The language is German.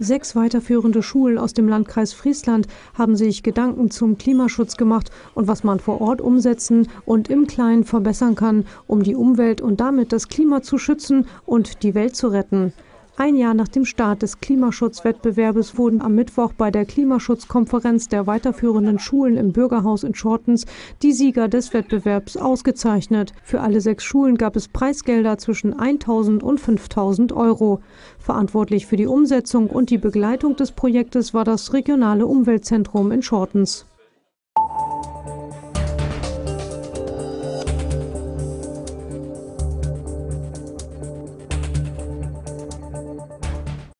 Sechs weiterführende Schulen aus dem Landkreis Friesland haben sich Gedanken zum Klimaschutz gemacht und was man vor Ort umsetzen und im Kleinen verbessern kann, um die Umwelt und damit das Klima zu schützen und die Welt zu retten. Ein Jahr nach dem Start des Klimaschutzwettbewerbes wurden am Mittwoch bei der Klimaschutzkonferenz der weiterführenden Schulen im Bürgerhaus in Schortens die Sieger des Wettbewerbs ausgezeichnet. Für alle sechs Schulen gab es Preisgelder zwischen 1.000 und 5.000 Euro. Verantwortlich für die Umsetzung und die Begleitung des Projektes war das regionale Umweltzentrum in Schortens.